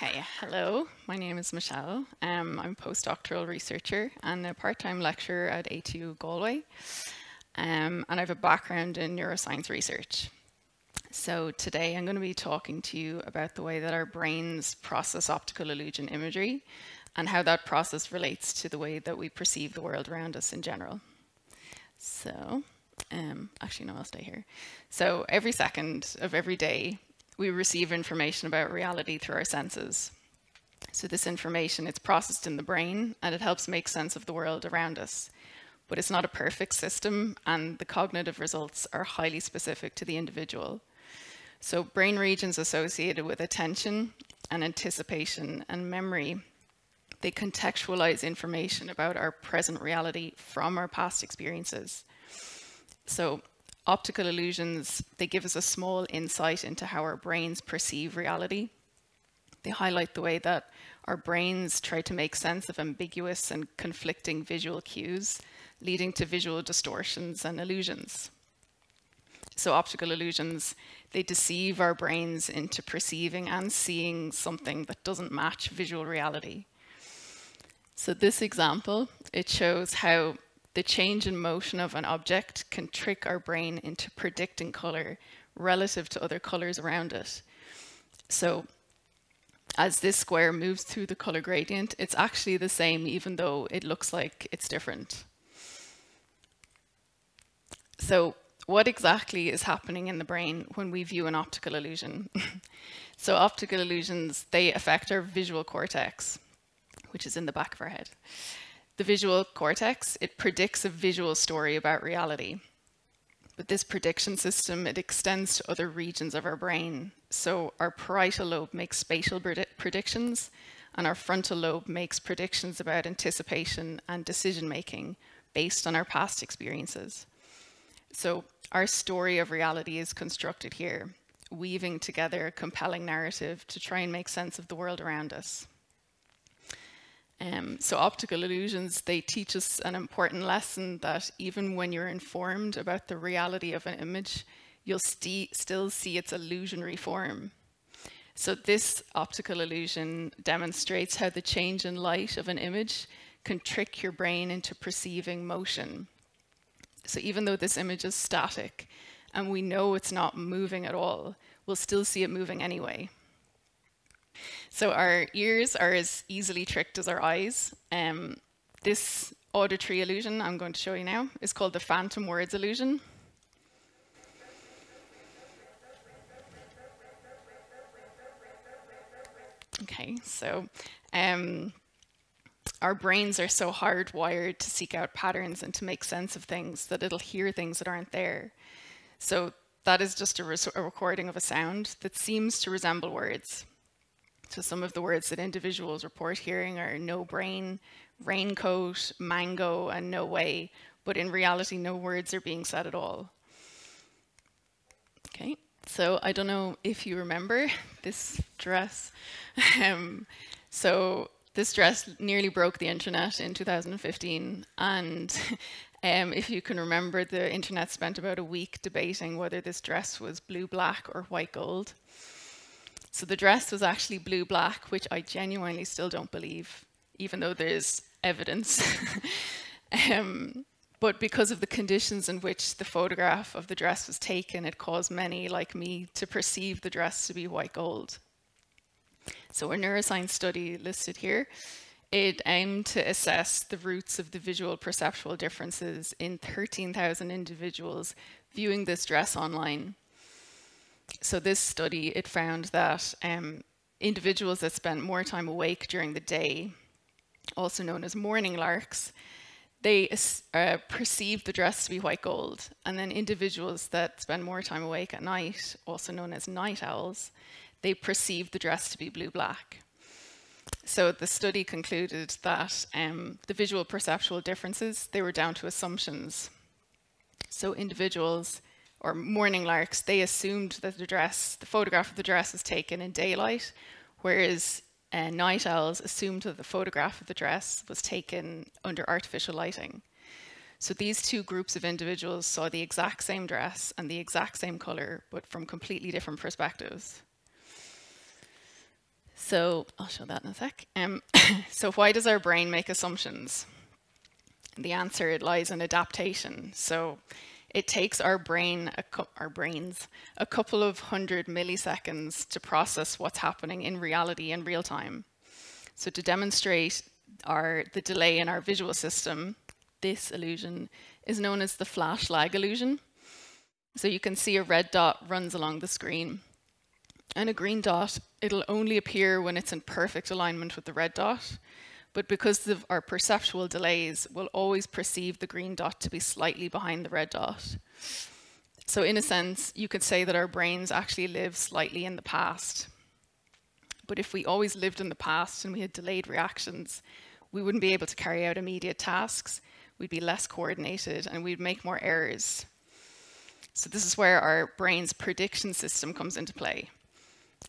Okay, hello, my name is Michelle. Um, I'm a postdoctoral researcher and a part-time lecturer at ATU Galway. Um, and I have a background in neuroscience research. So today I'm going to be talking to you about the way that our brains process optical illusion imagery and how that process relates to the way that we perceive the world around us in general. So, um, actually no, I'll stay here. So every second of every day, we receive information about reality through our senses. So this information, it's processed in the brain and it helps make sense of the world around us. But it's not a perfect system and the cognitive results are highly specific to the individual. So brain regions associated with attention and anticipation and memory, they contextualize information about our present reality from our past experiences. So optical illusions, they give us a small insight into how our brains perceive reality. They highlight the way that our brains try to make sense of ambiguous and conflicting visual cues, leading to visual distortions and illusions. So optical illusions, they deceive our brains into perceiving and seeing something that doesn't match visual reality. So this example, it shows how the change in motion of an object can trick our brain into predicting color relative to other colors around it. So as this square moves through the color gradient, it's actually the same even though it looks like it's different. So what exactly is happening in the brain when we view an optical illusion? so optical illusions, they affect our visual cortex, which is in the back of our head the visual cortex, it predicts a visual story about reality. But this prediction system, it extends to other regions of our brain. So our parietal lobe makes spatial predictions and our frontal lobe makes predictions about anticipation and decision making based on our past experiences. So our story of reality is constructed here, weaving together a compelling narrative to try and make sense of the world around us. Um, so optical illusions, they teach us an important lesson that even when you're informed about the reality of an image, you'll st still see its illusionary form. So this optical illusion demonstrates how the change in light of an image can trick your brain into perceiving motion. So even though this image is static and we know it's not moving at all, we'll still see it moving anyway. So our ears are as easily tricked as our eyes. Um, this auditory illusion I'm going to show you now is called the phantom words illusion. Okay, so um, our brains are so hardwired to seek out patterns and to make sense of things that it'll hear things that aren't there. So that is just a, a recording of a sound that seems to resemble words. So some of the words that individuals report hearing are no brain, raincoat, mango, and no way. But in reality, no words are being said at all. Okay, so I don't know if you remember this dress. um, so this dress nearly broke the internet in 2015. And um, if you can remember, the internet spent about a week debating whether this dress was blue black or white gold. So the dress was actually blue black, which I genuinely still don't believe, even though there's evidence. um, but because of the conditions in which the photograph of the dress was taken, it caused many, like me, to perceive the dress to be white gold. So a neuroscience study listed here, it aimed to assess the roots of the visual perceptual differences in 13,000 individuals viewing this dress online so this study, it found that um, individuals that spent more time awake during the day, also known as morning larks, they uh, the dress to be white gold. And then individuals that spend more time awake at night, also known as night owls, they perceive the dress to be blue black. So the study concluded that um, the visual perceptual differences, they were down to assumptions. So individuals or morning larks, they assumed that the dress, the photograph of the dress was taken in daylight, whereas uh, night owls assumed that the photograph of the dress was taken under artificial lighting. So these two groups of individuals saw the exact same dress and the exact same color, but from completely different perspectives. So I'll show that in a sec. Um, so why does our brain make assumptions? The answer it lies in adaptation. So it takes our brain, our brains, a couple of hundred milliseconds to process what's happening in reality in real time. So to demonstrate our the delay in our visual system, this illusion is known as the flash lag illusion. So you can see a red dot runs along the screen. And a green dot, it'll only appear when it's in perfect alignment with the red dot. But because of our perceptual delays, we'll always perceive the green dot to be slightly behind the red dot. So in a sense, you could say that our brains actually live slightly in the past. But if we always lived in the past and we had delayed reactions, we wouldn't be able to carry out immediate tasks, we'd be less coordinated, and we'd make more errors. So this is where our brain's prediction system comes into play.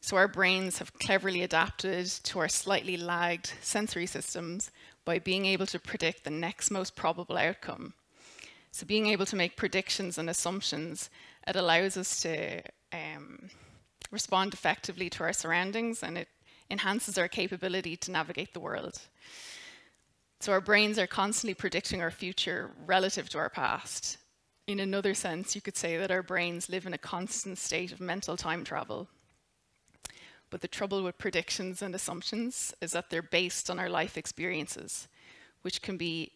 So our brains have cleverly adapted to our slightly lagged sensory systems by being able to predict the next most probable outcome. So being able to make predictions and assumptions, it allows us to um, respond effectively to our surroundings and it enhances our capability to navigate the world. So our brains are constantly predicting our future relative to our past. In another sense, you could say that our brains live in a constant state of mental time travel. But the trouble with predictions and assumptions is that they're based on our life experiences, which can be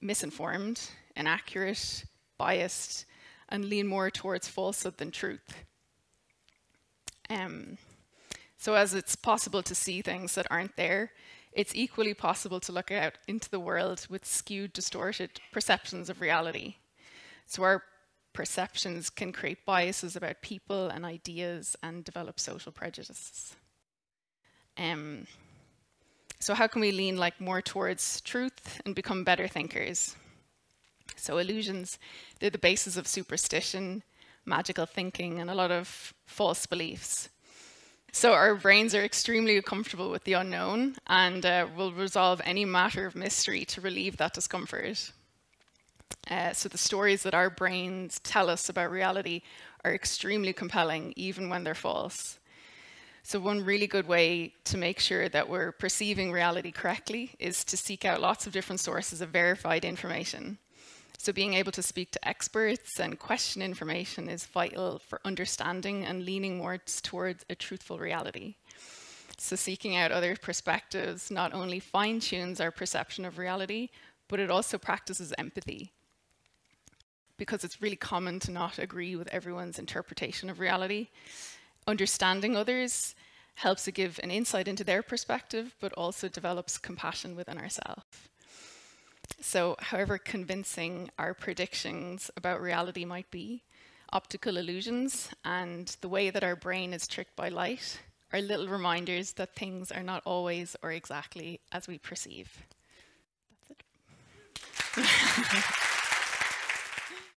misinformed, inaccurate, biased, and lean more towards falsehood than truth. Um, so as it's possible to see things that aren't there, it's equally possible to look out into the world with skewed, distorted perceptions of reality. So our perceptions can create biases about people and ideas and develop social prejudices. Um, so how can we lean like more towards truth and become better thinkers? So illusions, they're the basis of superstition, magical thinking, and a lot of false beliefs. So our brains are extremely comfortable with the unknown and uh, will resolve any matter of mystery to relieve that discomfort. Uh, so the stories that our brains tell us about reality are extremely compelling, even when they're false. So one really good way to make sure that we're perceiving reality correctly is to seek out lots of different sources of verified information. So being able to speak to experts and question information is vital for understanding and leaning more towards a truthful reality. So seeking out other perspectives not only fine tunes our perception of reality, but it also practices empathy because it's really common to not agree with everyone's interpretation of reality. Understanding others helps to give an insight into their perspective, but also develops compassion within ourselves. So however convincing our predictions about reality might be, optical illusions and the way that our brain is tricked by light are little reminders that things are not always or exactly as we perceive. That's it.